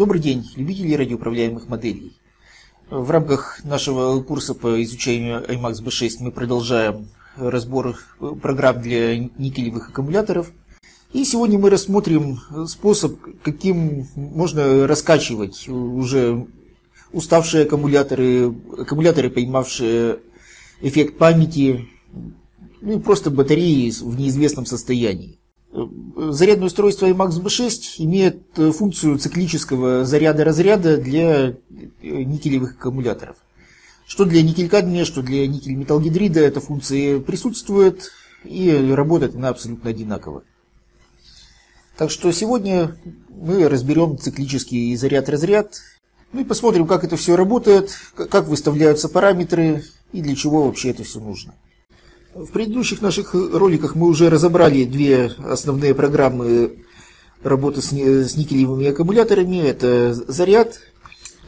Добрый день, любители радиоуправляемых моделей. В рамках нашего курса по изучению IMAX B6 мы продолжаем разбор программ для никелевых аккумуляторов. И сегодня мы рассмотрим способ, каким можно раскачивать уже уставшие аккумуляторы, аккумуляторы, поймавшие эффект памяти, ну и просто батареи в неизвестном состоянии. Зарядное устройство IMAX B6 имеет э, функцию циклического заряда-разряда для э, никелевых аккумуляторов. Что для никель-кадмия, что для никель-металлгидрида эта функция присутствует и работает она абсолютно одинаково. Так что сегодня мы разберем циклический заряд-разряд, ну и посмотрим, как это все работает, как выставляются параметры и для чего вообще это все нужно. В предыдущих наших роликах мы уже разобрали две основные программы работы с, никелевыми аккумуляторами. Это заряд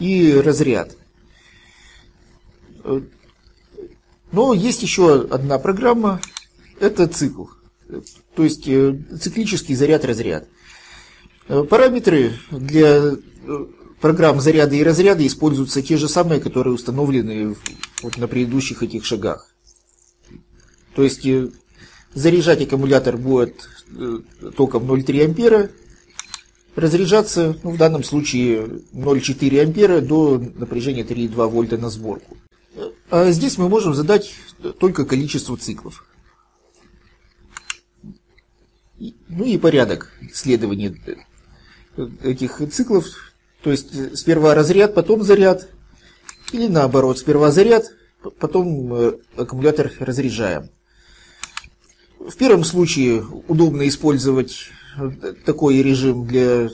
и разряд. Но есть еще одна программа, это цикл, то есть э, циклический заряд-разряд. Параметры для э, программ заряда и разряда используются те же самые, которые установлены вот на предыдущих этих шагах. То есть э, заряжать аккумулятор будет э, током 0,3 ампера, разряжаться ну, в данном случае 0,4 ампера до напряжения 3,2 вольта на сборку. А здесь мы можем задать только количество циклов. Ну и порядок следования этих циклов. То есть сперва разряд, потом заряд. Или наоборот, сперва заряд, потом э, аккумулятор разряжаем. В первом случае удобно использовать такой режим для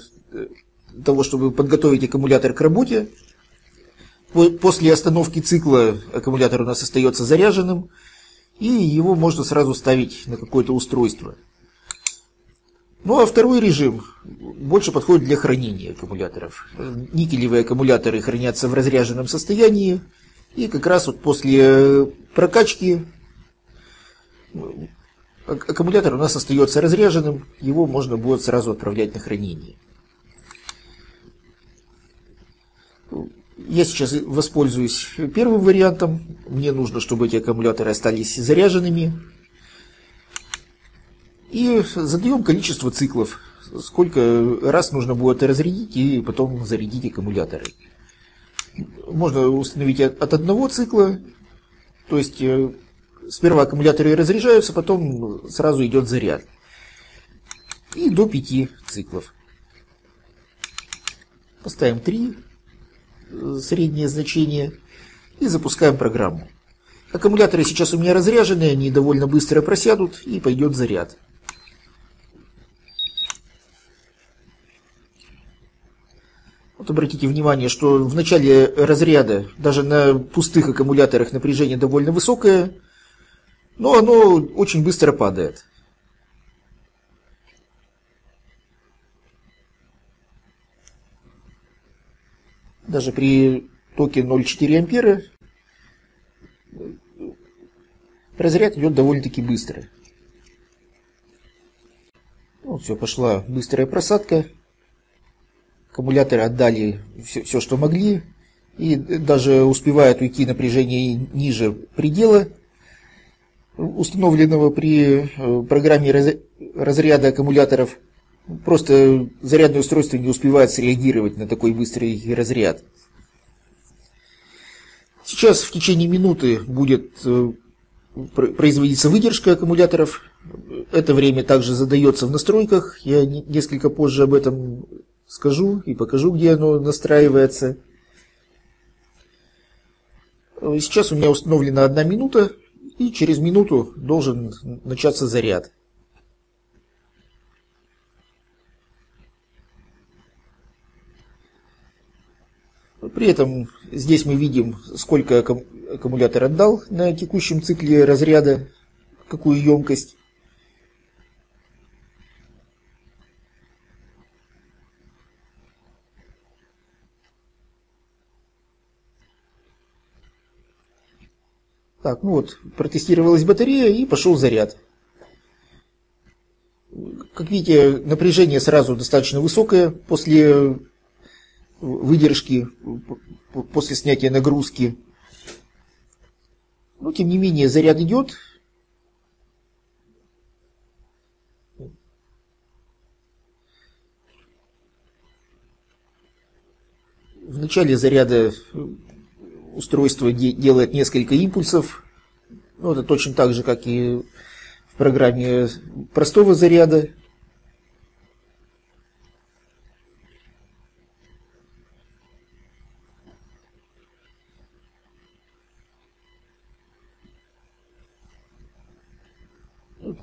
того, чтобы подготовить аккумулятор к работе. После остановки цикла аккумулятор у нас остается заряженным, и его можно сразу ставить на какое-то устройство. Ну а второй режим больше подходит для хранения аккумуляторов. Никелевые аккумуляторы хранятся в разряженном состоянии, и как раз вот после прокачки аккумулятор у нас остается разряженным, его можно будет сразу отправлять на хранение. Я сейчас воспользуюсь первым вариантом. Мне нужно, чтобы эти аккумуляторы остались заряженными. И задаем количество циклов. Сколько раз нужно будет разрядить и потом зарядить аккумуляторы. Можно установить от одного цикла. То есть э, Сперва аккумуляторы разряжаются, потом сразу идет заряд. И до 5 циклов. Поставим 3, среднее значение, и запускаем программу. Аккумуляторы сейчас у меня разряжены, они довольно быстро просядут, и пойдет заряд. Вот обратите внимание, что в начале разряда даже на пустых аккумуляторах напряжение довольно высокое, но оно очень быстро падает. Даже при токе 0,4 ампера разряд идет довольно-таки быстро. Вот все, пошла быстрая просадка. Аккумуляторы отдали все, все, что могли. И даже успевает уйти напряжение ниже предела установленного при э, программе разряда аккумуляторов. Просто зарядное устройство не успевает среагировать на такой быстрый разряд. Сейчас в течение минуты будет э, производиться выдержка аккумуляторов. Это время также задается в настройках. Я несколько позже об этом скажу и покажу, где оно настраивается. Сейчас у меня установлена одна минута и через минуту должен начаться заряд. При этом здесь мы видим, сколько аккумулятор отдал на текущем цикле разряда, какую емкость. Так, ну вот, протестировалась батарея и пошел заряд. Как видите, напряжение сразу достаточно высокое после выдержки после снятия нагрузки. Но, тем не менее, заряд идет. В начале заряда устройство делает несколько импульсов. Ну, это точно так же, как и в программе простого заряда.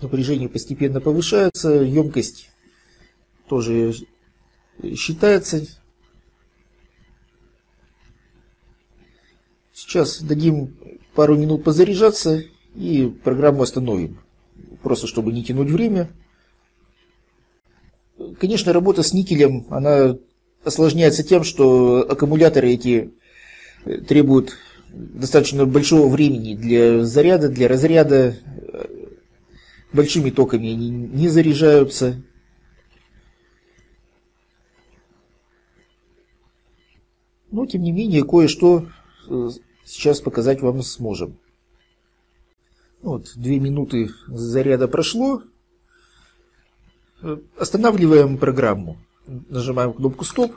напряжение постепенно повышается, емкость тоже считается. Сейчас дадим пару минут позаряжаться и программу остановим. Просто чтобы не тянуть время. Конечно, работа с никелем, она осложняется тем, что аккумуляторы эти требуют достаточно большого времени для заряда, для разряда, большими токами они не заряжаются. Но, тем не менее, кое-что э, сейчас показать вам сможем. Вот, две минуты заряда прошло. Останавливаем программу. Нажимаем кнопку «Стоп».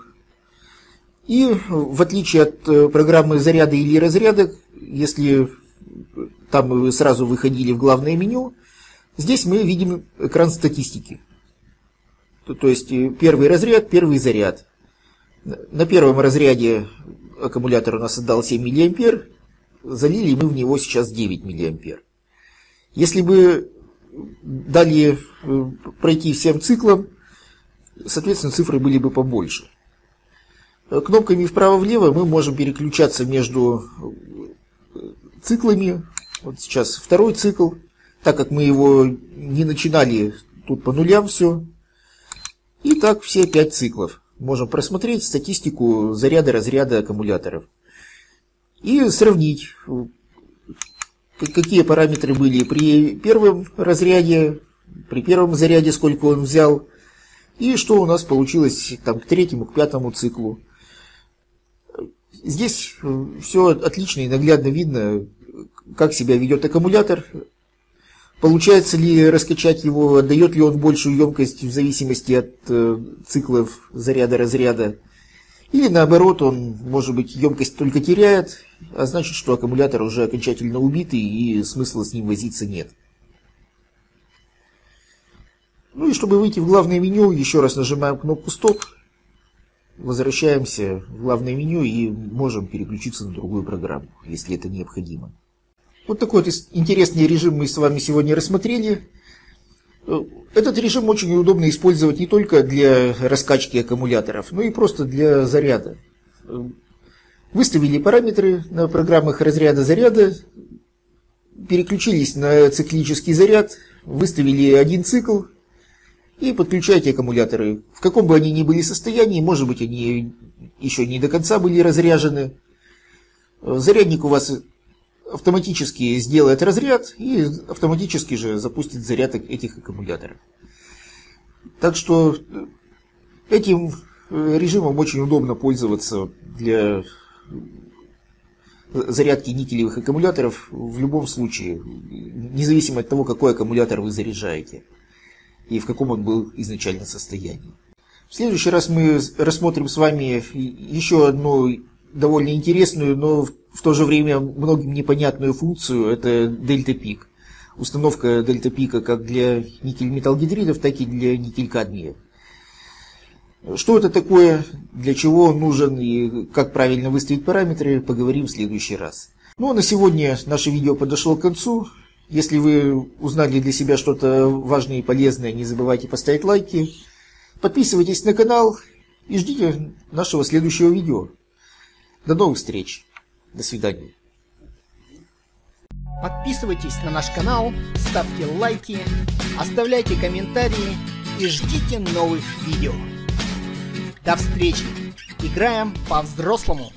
И в отличие от э, программы заряда или разряда, если там вы сразу выходили в главное меню, Здесь мы видим экран статистики. То есть э, первый разряд, первый заряд. На первом разряде аккумулятор у нас отдал 7 мА, залили мы в него сейчас 9 мА. Если бы дали э, пройти всем циклом, соответственно, цифры были бы побольше. Кнопками вправо-влево мы можем переключаться между э, циклами. Вот сейчас второй цикл так как мы его не начинали тут по нулям все. И так все пять циклов. Можем просмотреть статистику заряда разряда аккумуляторов. И сравнить, какие параметры были при первом разряде, при первом заряде, сколько он взял, и что у нас получилось там, к третьему, к пятому циклу. Здесь все отлично и наглядно видно, как себя ведет аккумулятор, Получается ли раскачать его, дает ли он большую емкость в зависимости от э, циклов заряда-разряда? Или наоборот, он, может быть, емкость только теряет, а значит, что аккумулятор уже окончательно убитый и смысла с ним возиться нет. Ну и чтобы выйти в главное меню, еще раз нажимаем кнопку «Стоп», возвращаемся в главное меню и можем переключиться на другую программу, если это необходимо. Вот такой вот интересный режим мы с вами сегодня рассмотрели. Этот режим очень удобно использовать не только для раскачки аккумуляторов, но и просто для заряда. Выставили параметры на программах разряда заряда, переключились на циклический заряд, выставили один цикл и подключаете аккумуляторы. В каком бы они ни были состоянии, может быть они еще не до конца были разряжены. Зарядник у вас автоматически сделает разряд и автоматически же запустит заряд этих аккумуляторов. Так что э, этим э, режимом очень удобно пользоваться для зарядки никелевых аккумуляторов в любом случае, независимо от того, какой аккумулятор вы заряжаете и в каком он был изначально состоянии. В следующий раз мы рассмотрим с вами еще одну довольно интересную, но в то же время многим непонятную функцию, это дельта-пик. Установка дельта-пика как для никель-металлгидридов, так и для никель-кадмия. Что это такое, для чего он нужен и как правильно выставить параметры, поговорим в следующий раз. Ну а на сегодня наше видео подошло к концу. Если вы узнали для себя что-то важное и полезное, не забывайте поставить лайки. Подписывайтесь на канал и ждите нашего следующего видео. До новых встреч. До свидания. Подписывайтесь на наш канал, ставьте лайки, оставляйте комментарии и ждите новых видео. До встречи! Играем по-взрослому!